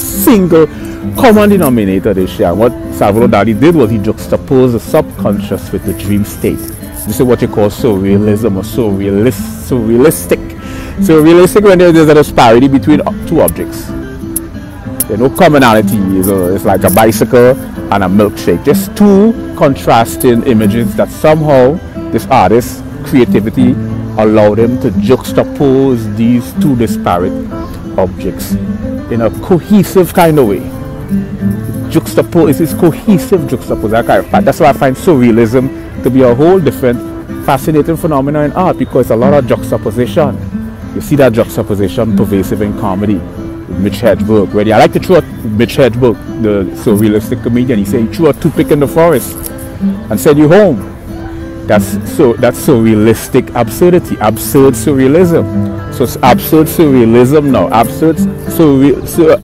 single common denominator they share. What Salvador Dali did was he juxtaposed the subconscious with the dream state. This is what you call surrealism or surrealist, surrealistic. Surrealistic when there's a disparity between two objects. There's no commonality. Uh, it's like a bicycle and a milkshake. Just two contrasting images that somehow this artist's creativity allowed him to juxtapose these two disparate objects in a cohesive kind of way. Juxtapose is cohesive juxtaposition. That's why I find surrealism to be a whole different fascinating phenomenon in art because a lot of juxtaposition. You see that juxtaposition pervasive in comedy. Mitch Hedberg, where I like to throw Mitch Hedberg, the surrealistic comedian. He said he threw a toothpick in the forest and said you home. That's so that's surrealistic absurdity, absurd surrealism. So it's absurd surrealism now. Absurd surreal, sur,